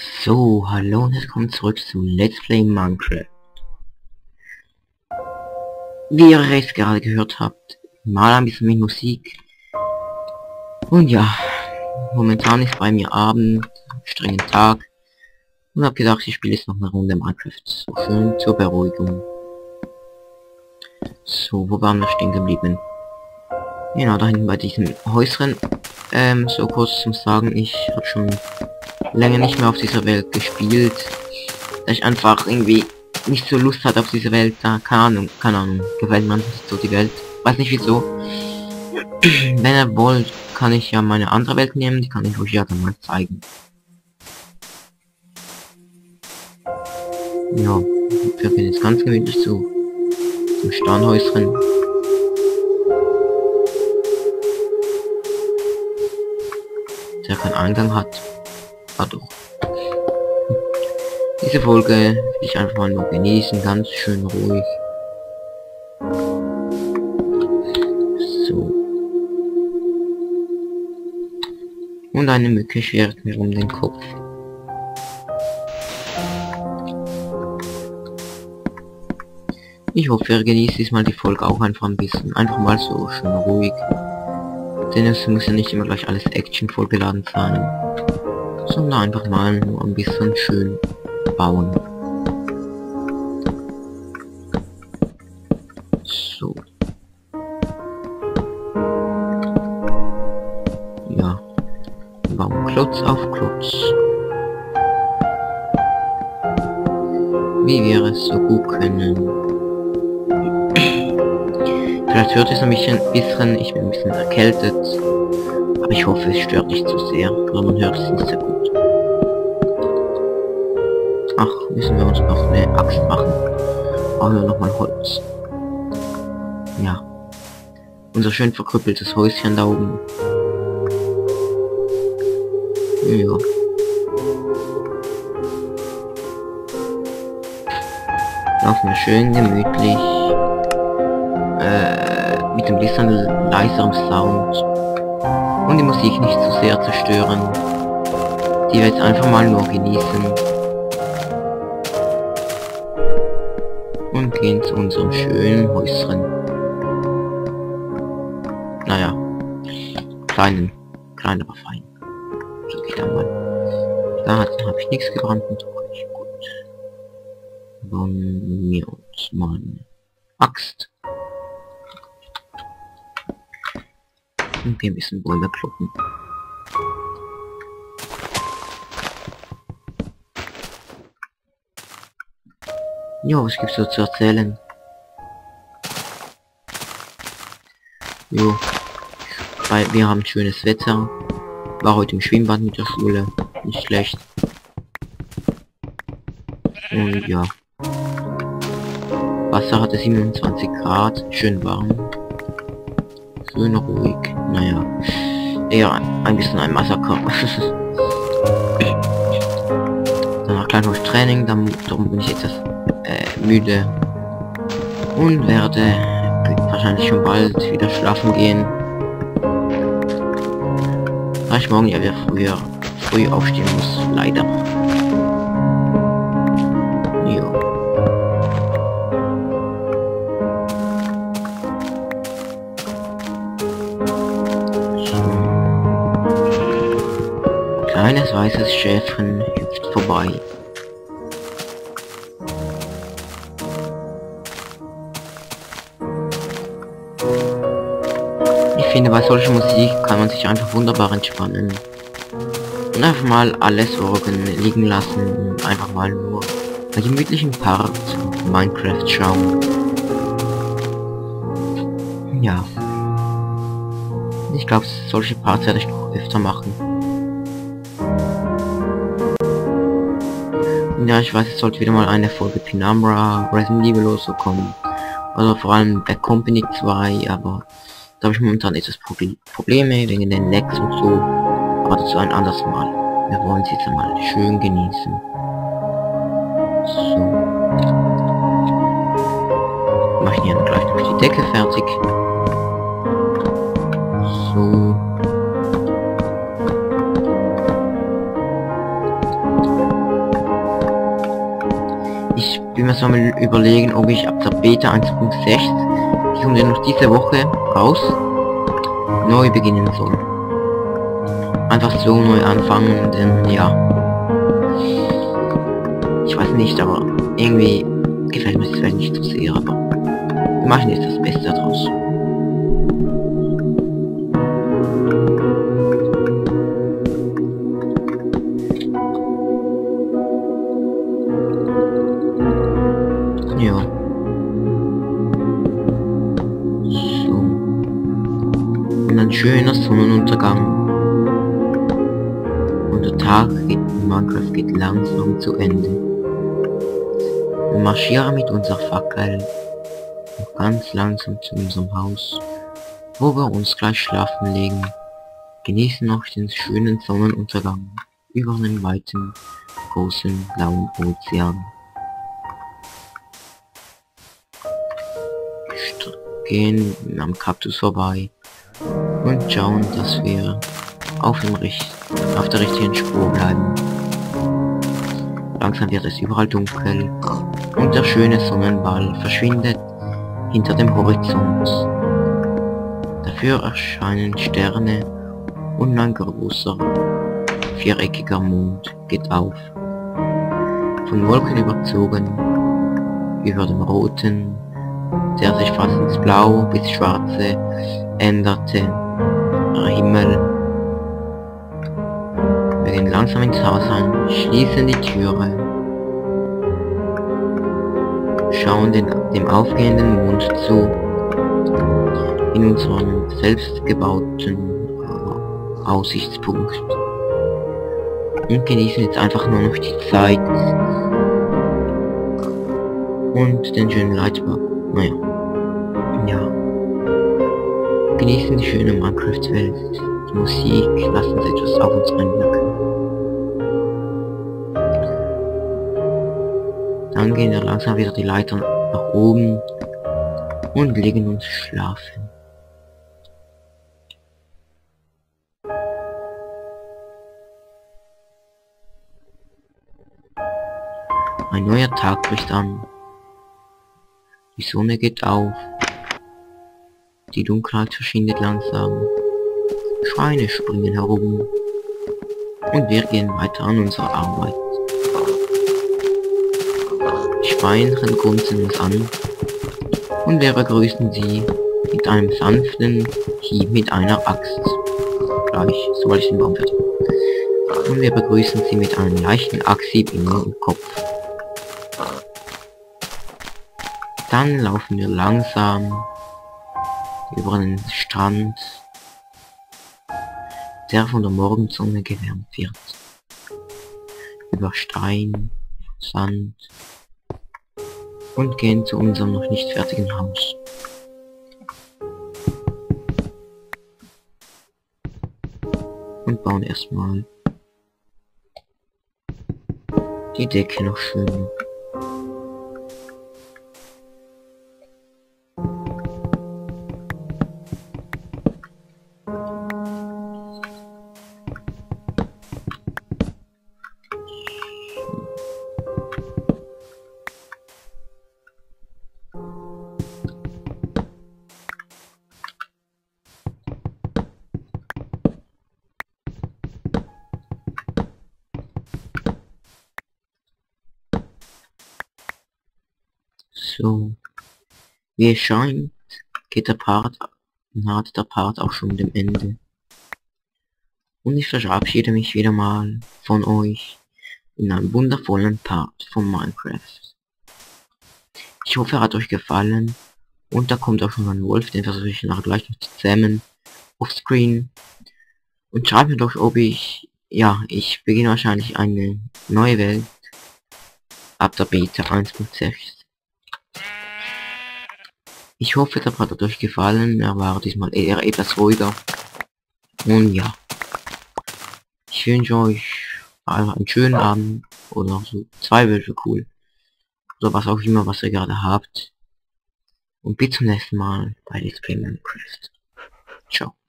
So, hallo und willkommen zurück zu Let's Play Minecraft. Wie ihr es gerade gehört habt, mal ein bisschen mit Musik. Und ja, momentan ist bei mir Abend, strengen Tag. Und hab gedacht, ich spiele jetzt noch eine Runde Minecraft. So schön zur Beruhigung. So, wo waren wir stehen geblieben? Genau, da hinten bei diesem Häuschen. Ähm, so kurz zum Sagen, ich habe schon länger nicht mehr auf dieser Welt gespielt. Da ich einfach irgendwie nicht so Lust hat auf diese Welt. Da, keine Ahnung, keine Ahnung. Gefällt man so die Welt. Weiß nicht wieso. Wenn ihr wollt, kann ich ja meine andere Welt nehmen. Die kann ich euch ja dann mal zeigen. Ja, wir gehen jetzt ganz gemütlich zu zum Sternhäuschen. Der keinen Eingang hat. Ah doch. Diese Folge will ich einfach mal nur genießen, ganz schön ruhig. So. Und eine Mücke schwert mir um den Kopf. Ich hoffe, ihr genießt diesmal die Folge auch einfach ein bisschen. Einfach mal so schön ruhig. Denn es muss ja nicht immer gleich alles Action vollgeladen sein. Sondern einfach mal nur ein bisschen schön bauen. So. Ja. Bauen Klotz auf Klotz. Wie wir es so gut können. Vielleicht hört es ein bisschen, bisschen, ich bin ein bisschen erkältet. Ich hoffe, es stört nicht zu sehr. Aber man hört es nicht sehr gut. Ach, müssen wir uns noch eine Axt machen. Brauchen wir nochmal Holz. Ja. Unser schön verkrüppeltes Häuschen da oben. Ja. Laufen wir schön gemütlich äh, mit ein bisschen leiserem Sound und die Musik nicht zu sehr zerstören. Die wir jetzt einfach mal nur genießen. Und gehen zu unserem schönen Häuschen. Naja, kleinen, klein aber fein. So geht er mal. Da habe ich nichts gebrannt und doch nicht gut. Bauen wir uns mal eine Axt. Und wir müssen Boiler kloppen. Jo, was gibt's so zu erzählen? Jo, weil wir haben schönes Wetter. War heute im Schwimmbad mit der Schule. Nicht schlecht. Und ja. Wasser hatte 27 Grad, schön warm. Schön ruhig. Naja. Eher ein bisschen ein Massaker. Danach klein durch Training, dann, darum bin ich jetzt äh, müde. Und werde wahrscheinlich schon bald wieder schlafen gehen. Da morgen ja wieder früher früh aufstehen muss, leider. Kleines weißes Schäfchen hüpft vorbei. Ich finde, bei solcher Musik kann man sich einfach wunderbar entspannen. Und einfach mal alle Sorgen liegen lassen und einfach mal nur bei gemütlichen Part Minecraft schauen. Ja. Ich glaube, solche Parts werde ich noch öfter machen. Ja, ich weiß, es sollte wieder mal eine Folge Penumbra, Resident Evil oder so kommen. Also vor allem Back Company 2, aber da habe ich momentan etwas Probleme wegen den Lags und so. Aber dazu ein anderes Mal. Wir wollen sie jetzt einmal schön genießen. So. Machen hier gleich noch die Decke fertig. So. Will mir so mal überlegen, ob ich ab der Beta 1.6, die kommt ja noch diese Woche raus, neu beginnen soll. Einfach so neu anfangen, denn ja. Ich weiß nicht, aber irgendwie gefällt mir das Welt nicht so sehr, aber wir machen jetzt das Beste daraus. Schöner Sonnenuntergang. Und der Tag in Minecraft geht langsam zu Ende. Wir marschieren mit unserer Fackel noch ganz langsam zu unserem Haus, wo wir uns gleich schlafen legen, genießen noch den schönen Sonnenuntergang über den weiten, großen, blauen Ozean. gehen am Kaktus vorbei und schauen, dass wir auf, dem Richt auf der richtigen Spur bleiben. Langsam wird es überall dunkel und der schöne Sonnenball verschwindet hinter dem Horizont. Dafür erscheinen Sterne und ein großer, viereckiger Mond geht auf. Von Wolken überzogen, über dem roten, der sich fast ins Blau bis Schwarze änderte, Himmel. Wir gehen langsam ins Haus ein, schließen die Türe, schauen den, dem aufgehenden Mond zu, in unserem selbstgebauten äh, Aussichtspunkt. Und genießen jetzt einfach nur noch die Zeit und den schönen Lightbug. Naja. Genießen die schöne Minecraft-Welt. Die Musik, lassen Sie etwas auf uns einwirken. Dann gehen wir langsam wieder die Leiter nach oben und legen uns schlafen. Ein neuer Tag bricht an. Die Sonne geht auf die Dunkelheit verschwindet langsam. Schweine springen herum. Und wir gehen weiter an unsere Arbeit. Die Schweinchen grunzen uns an. Und wir begrüßen sie mit einem sanften Hieb mit einer Axt. Gleich, sobald ich den Baum fertig Und wir begrüßen sie mit einem leichten Axthieb in den Kopf. Dann laufen wir langsam über einen Strand, der von der Morgensonne gewärmt wird. Über Stein, Sand und gehen zu unserem noch nicht fertigen Haus. Und bauen erstmal die Decke noch schön So. Wie es scheint, geht der Part, naht der Part auch schon dem Ende. Und ich verabschiede mich wieder mal von euch in einem wundervollen Part von Minecraft. Ich hoffe, er hat euch gefallen. Und da kommt auch schon ein Wolf, den versuche ich nachher gleich noch zu zähmen. Offscreen. Und schreibt mir doch, ob ich... Ja, ich beginne wahrscheinlich eine neue Welt. Ab der Beta 1.6. Ich hoffe, der hat euch gefallen. Er war diesmal eher etwas ruhiger. Und ja. Ich wünsche euch einen schönen Abend. Oder so zwei wäre cool. Oder was auch immer, was ihr gerade habt. Und bis zum nächsten Mal bei Let's Play Minecraft. Ciao.